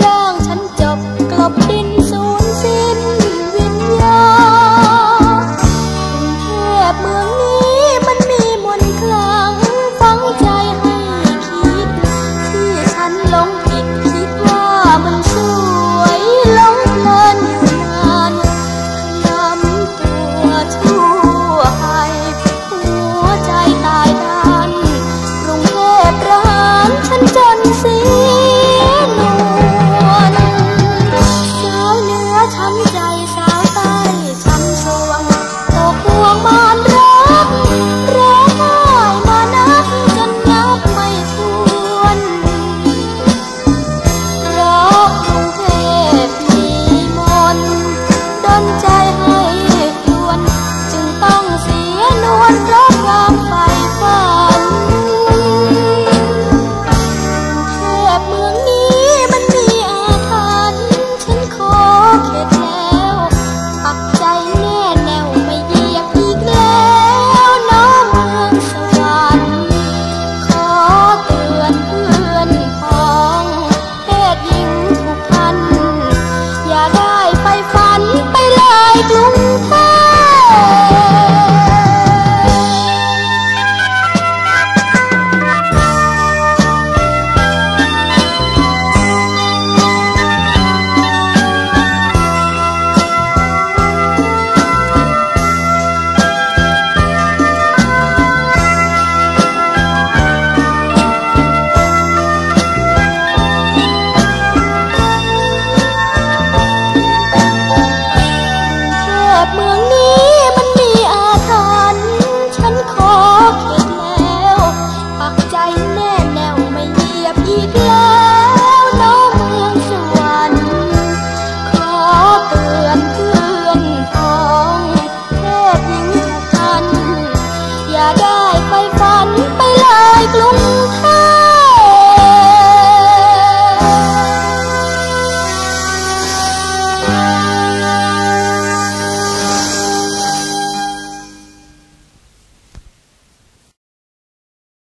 Lord. ได้ไปฝันไปเลยกรุงเทพ